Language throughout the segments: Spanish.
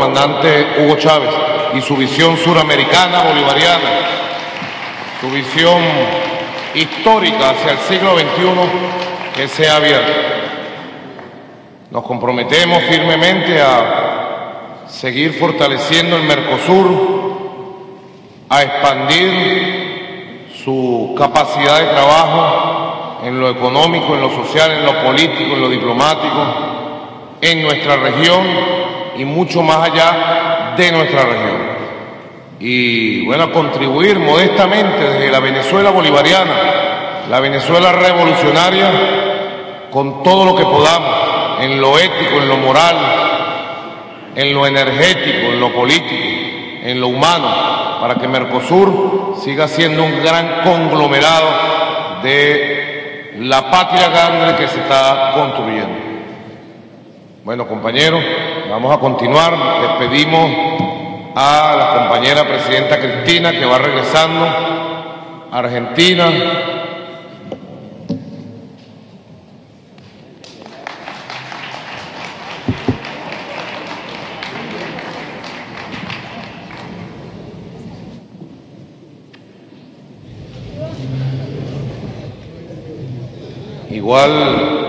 comandante Hugo Chávez y su visión suramericana bolivariana, su visión histórica hacia el siglo XXI que se ha abierto. Nos comprometemos firmemente a seguir fortaleciendo el Mercosur, a expandir su capacidad de trabajo en lo económico, en lo social, en lo político, en lo diplomático, en nuestra región y mucho más allá de nuestra región. Y bueno, contribuir modestamente desde la Venezuela bolivariana, la Venezuela revolucionaria, con todo lo que podamos, en lo ético, en lo moral, en lo energético, en lo político, en lo humano, para que Mercosur siga siendo un gran conglomerado de la patria grande que se está construyendo. Bueno, compañeros, vamos a continuar. Despedimos a la compañera presidenta Cristina que va regresando a Argentina. Igual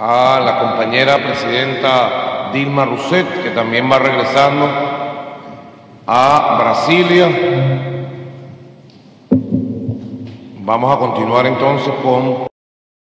a la compañera presidenta Dilma Rousseff, que también va regresando a Brasilia. Vamos a continuar entonces con